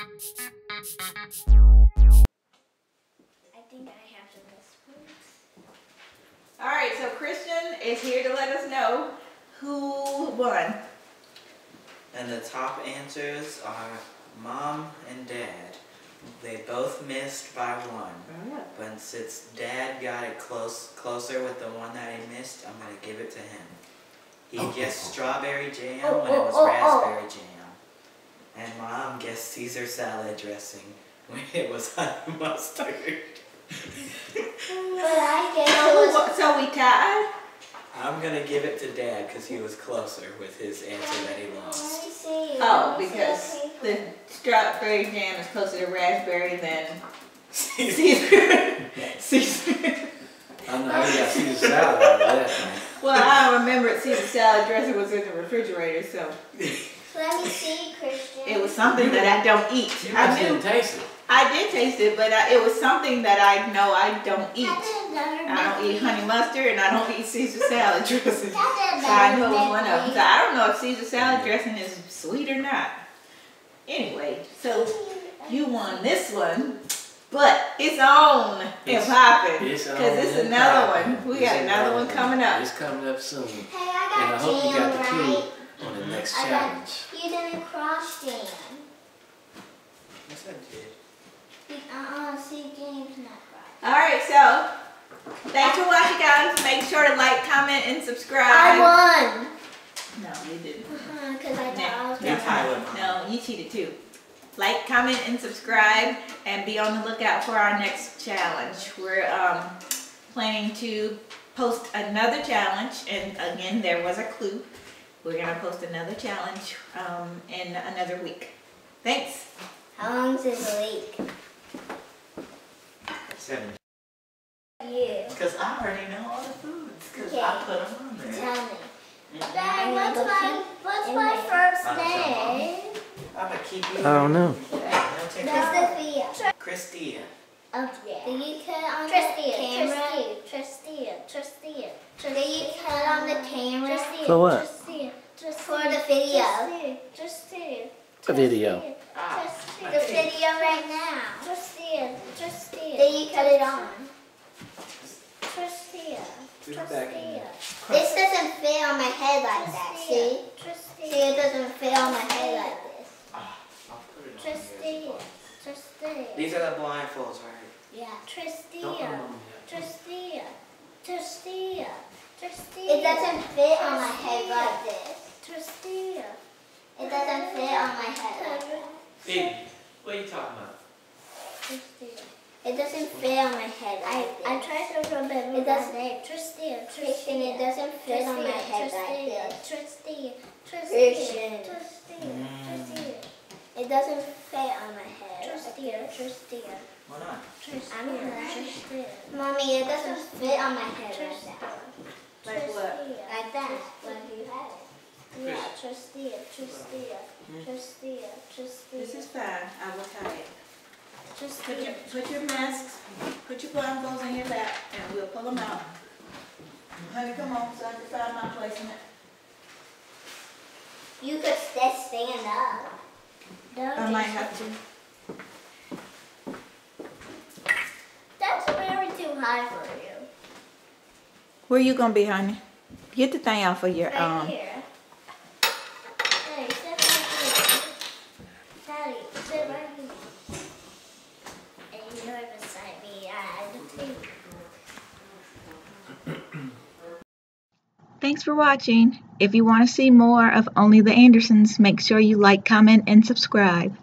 I think I have the best ones. All right, so Christian is here to let us know who won. And the top answers are mom and dad. They both missed by one. Oh, but since dad got it close closer with the one that he missed, I'm gonna give it to him. He oh, oh, guessed strawberry jam Oh, when it was oh, oh, oh. raspberry jam. And mom guessed Caesar salad dressing when it was honey mustard. But I guess So, it was. won- so we tied? I'm gonna give it to dad because he was closer with his answer that he lost. Oh, Let me see because the the strawberry jam is closer to raspberry than Caesar. Caesar. Caesar. I know how you got Caesar salad out of that thing. Well, I remember Caesar salad dressing was in the refrigerator, so Let me see, Christian. it was something that I don't eat. You I didn't taste it. I did taste it, but I, it was something that I know I don't eat. That did I don't eat honey mustard and I don't eat Caesar salad dressing. That did So I better knew it was than one of them. So I don't know if Caesar salad dressing is sweet or not. Anyway, so you won this one, but it's on and popping. Because it's and another popping. one. We It's got another one coming up. It's coming up soon. Hey, And I I got hope you got the jam clue right. On next I got- challenge. You didn't cross jam. Yes, I did. Uh-uh, see, James not cross. All right, so thanks for watching, guys. Make sure to like, comment, and subscribe. I won. No, you didn't. Uh-huh, because I thought I was You gonna tied with mom. No, you cheated too. Like, comment, and subscribe, and be on the lookout for our next challenge. We're um, planning to post another challenge, and again, there was a clue. We're gonna post another challenge um, in another week. Thanks. How long's this week? Seven. You. Because I already know all the foods. Because Okay. I put them on there. Tell me. Dad, what's my, what's my first name? I'm going to keep you. I don't know. Yeah, take That's it. Sophia. Christia. Oh, yeah. Did you cut on Tristia, the camera? Tristia, Tristia, Tristia, Did you cut on the camera? For what? Tristia, Tristia, For the video. Tristia, Tristia, The video. Ah, Tristia, The video right now. Tristia, Tristia, Did you cut it on? Tristia, Put it back in Tristia. This doesn't fit on my head like that. See? Tristia, See, it doesn't fit on my head like this. ah, I'll put it on Tristia, here. Tristia, These are the blindfolds, right? Yeah. Don't put Tristia, 'em. Tristia, Tristia, Tristia. It doesn't fit on my head like this. Tristia. It doesn't fit on my head like. Baby, what are you talking about? It doesn't fit on my head I, like. I tried to remember It It doesn't- that name. Tristia, Christian, it Tristia. doesn't fit on my head like this. Tristia, Tristia, Christian. Tristia, Mm. Tristia, It doesn't fit on my head. like Tristia, this. Tristia, Why not? Tristia, I'm gonna- Tristia, Mommy, it doesn't fit on my head like Tristia, that. Like what? Like that. Like you had it. Yeah, Tristia, Tristia, Tristia, This is Tristia, fine. I will tie it. Put your, Tristia. put your masks, put your blindfolds in your lap, and we'll pull them out. Honey, come on, so I can find my place in it. You could stay stand up. I might have to. That's very too high for you. Where you gonna be, honey? Get the thing off of your Right um. here. Hey, sit right here. Daddy, sit right here. And you're beside me at the table. Thanks for watching. If you want to see more of Only the Andersons, make sure you like, comment, and subscribe.